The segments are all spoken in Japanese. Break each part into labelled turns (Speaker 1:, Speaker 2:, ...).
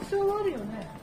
Speaker 1: 牧場はあるよね。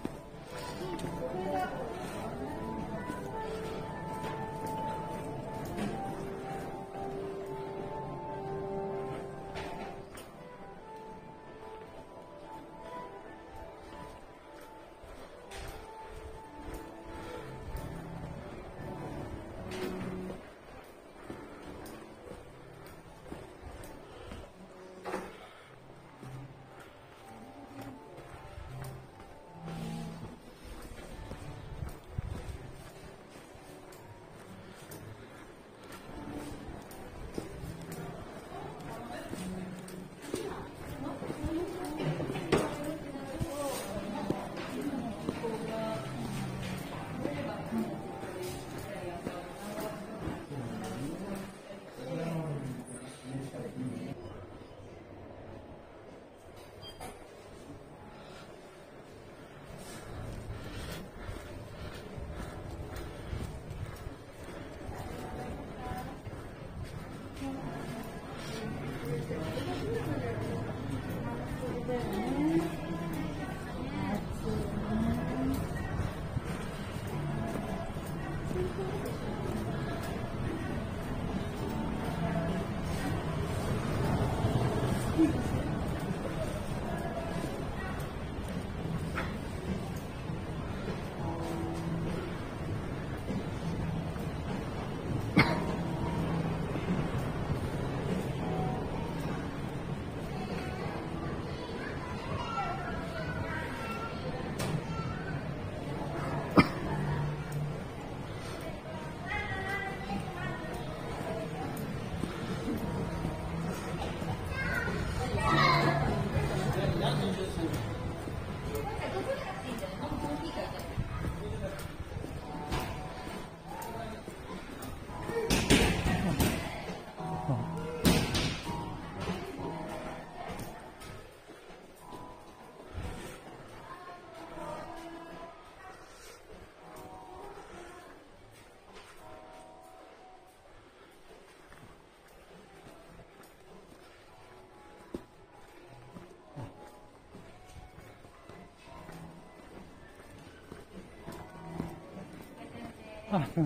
Speaker 2: 啊对